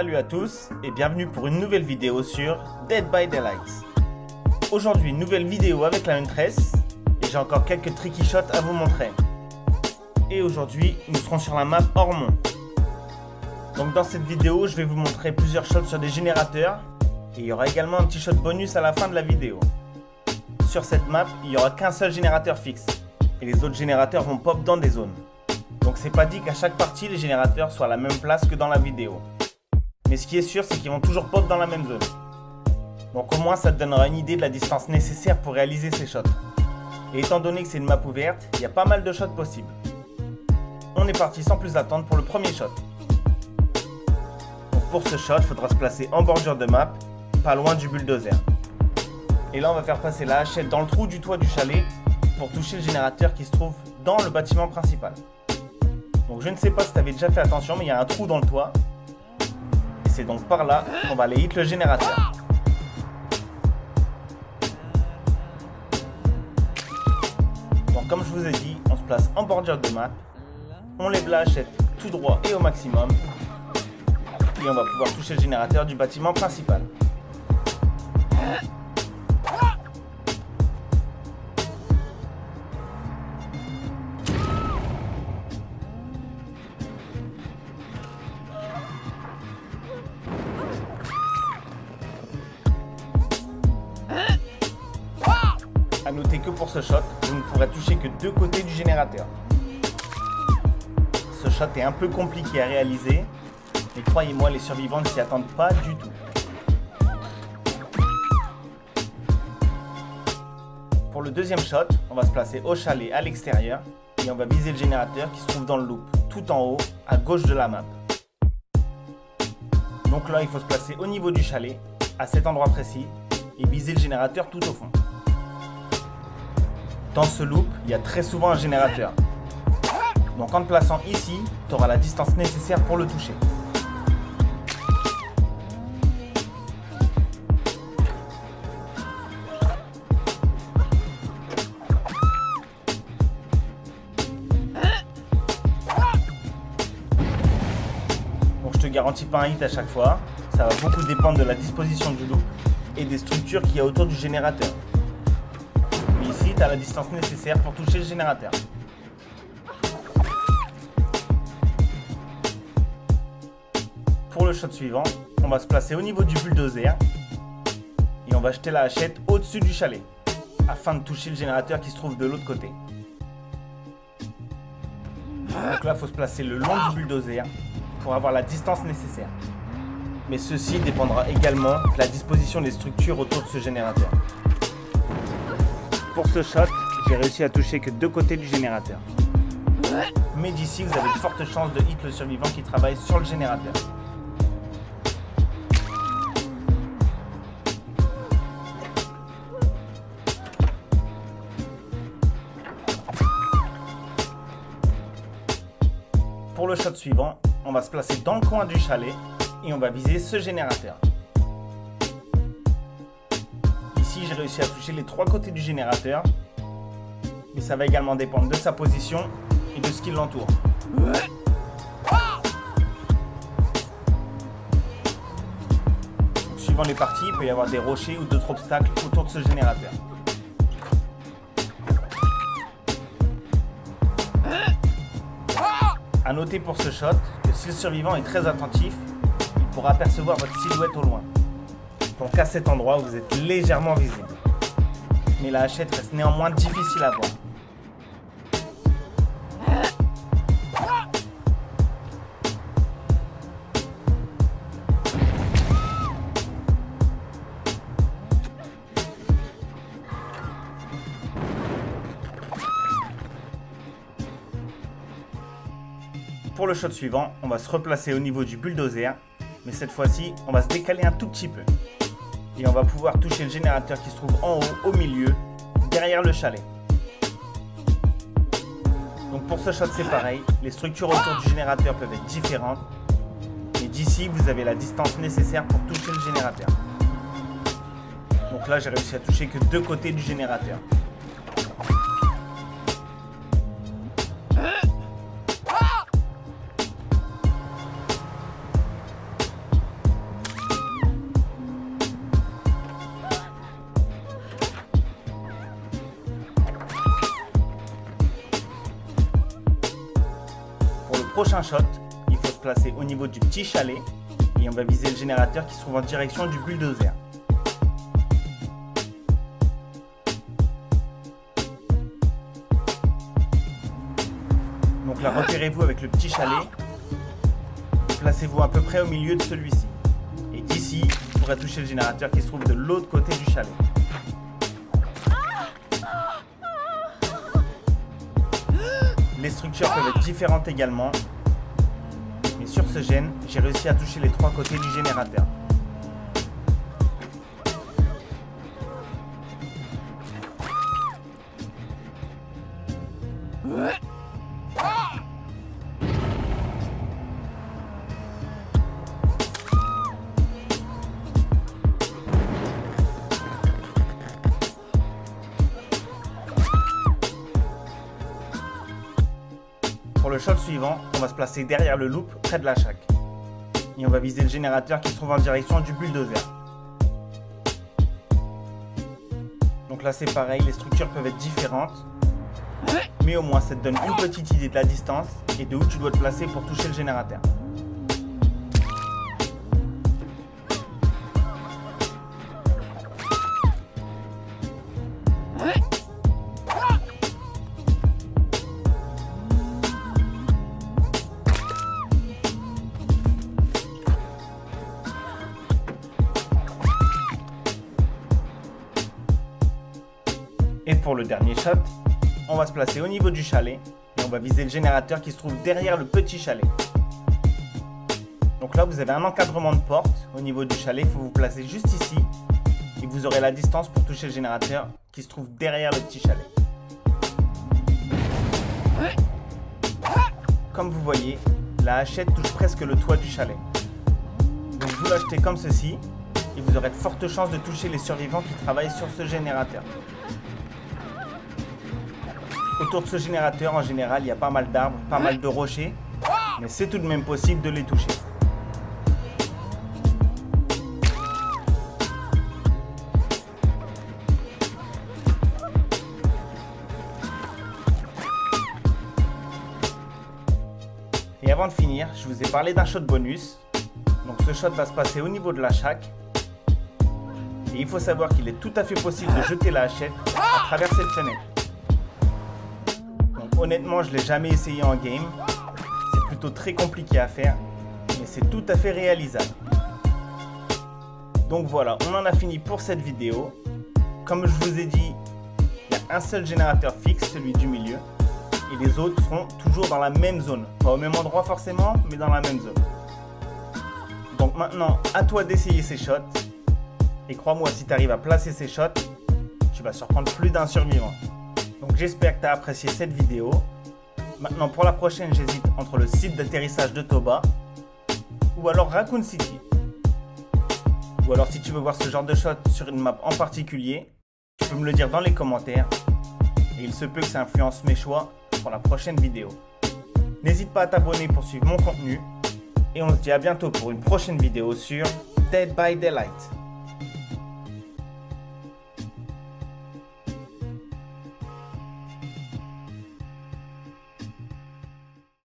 Salut à tous et bienvenue pour une nouvelle vidéo sur Dead by Daylight. Aujourd'hui, nouvelle vidéo avec la Huntress et j'ai encore quelques tricky shots à vous montrer. Et aujourd'hui, nous serons sur la map Ormont. Donc dans cette vidéo, je vais vous montrer plusieurs shots sur des générateurs et il y aura également un petit shot bonus à la fin de la vidéo. Sur cette map, il n'y aura qu'un seul générateur fixe et les autres générateurs vont pop dans des zones. Donc c'est pas dit qu'à chaque partie les générateurs soient à la même place que dans la vidéo. Mais ce qui est sûr c'est qu'ils vont toujours pop dans la même zone. Donc au moins ça te donnera une idée de la distance nécessaire pour réaliser ces shots. Et étant donné que c'est une map ouverte, il y a pas mal de shots possibles. On est parti sans plus attendre pour le premier shot. Donc pour ce shot, il faudra se placer en bordure de map, pas loin du bulldozer. Et là on va faire passer la hachette dans le trou du toit du chalet pour toucher le générateur qui se trouve dans le bâtiment principal. Donc je ne sais pas si tu avais déjà fait attention, mais il y a un trou dans le toit. C'est donc par là qu'on va aller hit le générateur. Donc comme je vous ai dit, on se place en bordure de map. On lève la hachette tout droit et au maximum. Et on va pouvoir toucher le générateur du bâtiment principal. A noter que pour ce shot, vous ne pourrez toucher que deux côtés du générateur. Ce shot est un peu compliqué à réaliser, mais croyez-moi, les survivants ne s'y attendent pas du tout. Pour le deuxième shot, on va se placer au chalet à l'extérieur et on va viser le générateur qui se trouve dans le loop, tout en haut, à gauche de la map. Donc là, il faut se placer au niveau du chalet, à cet endroit précis, et viser le générateur tout au fond. Dans ce loop, il y a très souvent un générateur. Donc en te plaçant ici, tu auras la distance nécessaire pour le toucher. Donc je te garantis pas un hit à chaque fois, ça va beaucoup dépendre de la disposition du loop et des structures qu'il y a autour du générateur. As la distance nécessaire pour toucher le générateur. Pour le shot suivant, on va se placer au niveau du bulldozer et on va jeter la hachette au-dessus du chalet afin de toucher le générateur qui se trouve de l'autre côté. Donc là, il faut se placer le long du bulldozer pour avoir la distance nécessaire. Mais ceci dépendra également de la disposition des structures autour de ce générateur. Pour ce shot, j'ai réussi à toucher que deux côtés du générateur. Mais d'ici, vous avez de fortes chances de hit le survivant qui travaille sur le générateur. Pour le shot suivant, on va se placer dans le coin du chalet et on va viser ce générateur. J'ai réussi à toucher les trois côtés du générateur, mais ça va également dépendre de sa position et de ce qui l'entoure. Suivant les parties, il peut y avoir des rochers ou d'autres obstacles autour de ce générateur. A noter pour ce shot que si le survivant est très attentif, il pourra apercevoir votre silhouette au loin. Donc à cet endroit, vous êtes légèrement visible. Mais la hachette reste néanmoins difficile à voir. Pour le shot suivant, on va se replacer au niveau du bulldozer, mais cette fois-ci, on va se décaler un tout petit peu. Et on va pouvoir toucher le générateur qui se trouve en haut, au milieu, derrière le chalet. Donc pour ce shot, c'est pareil, les structures autour du générateur peuvent être différentes, et d'ici, vous avez la distance nécessaire pour toucher le générateur. Donc là, j'ai réussi à toucher que deux côtés du générateur. Prochain shot, il faut se placer au niveau du petit chalet et on va viser le générateur qui se trouve en direction du bulldozer. Donc là, repérez-vous avec le petit chalet. Placez-vous à peu près au milieu de celui-ci. Et d'ici, vous pourrez toucher le générateur qui se trouve de l'autre côté du chalet. Les structures peuvent être différentes également. Mais sur ce gène, j'ai réussi à toucher les trois côtés du générateur. Pour le shot suivant, on va se placer derrière le loop, près de la chaque. Et on va viser le générateur qui se trouve en direction du bulldozer. Donc là c'est pareil, les structures peuvent être différentes. Mais au moins ça te donne une petite idée de la distance et de où tu dois te placer pour toucher le générateur. Pour le dernier shot, on va se placer au niveau du chalet et on va viser le générateur qui se trouve derrière le petit chalet. Donc là, vous avez un encadrement de porte au niveau du chalet. Il faut vous placer juste ici et vous aurez la distance pour toucher le générateur qui se trouve derrière le petit chalet. Comme vous voyez, la hachette touche presque le toit du chalet. Donc vous l'achetez comme ceci et vous aurez de fortes chances de toucher les survivants qui travaillent sur ce générateur. Autour de ce générateur, en général, il y a pas mal d'arbres, pas mal de rochers, mais c'est tout de même possible de les toucher. Et avant de finir, je vous ai parlé d'un shot bonus. Donc ce shot va se passer au niveau de la chaque. Et il faut savoir qu'il est tout à fait possible de jeter la hachette à travers cette fenêtre honnêtement, je ne l'ai jamais essayé en game. C'est plutôt très compliqué à faire, mais c'est tout à fait réalisable. Donc voilà, on en a fini pour cette vidéo. Comme je vous ai dit, il y a un seul générateur fixe, celui du milieu. Et les autres seront toujours dans la même zone. Pas au même endroit forcément, mais dans la même zone. Donc maintenant, à toi d'essayer ces shots. Et crois-moi, si tu arrives à placer ces shots, tu vas surprendre plus d'un survivant. Donc j'espère que tu as apprécié cette vidéo. Maintenant pour la prochaine, j'hésite entre le site d'atterrissage de Toba ou alors Raccoon City. Ou alors si tu veux voir ce genre de shot sur une map en particulier, tu peux me le dire dans les commentaires. Et il se peut que ça influence mes choix pour la prochaine vidéo. N'hésite pas à t'abonner pour suivre mon contenu. Et on se dit à bientôt pour une prochaine vidéo sur Dead by Daylight.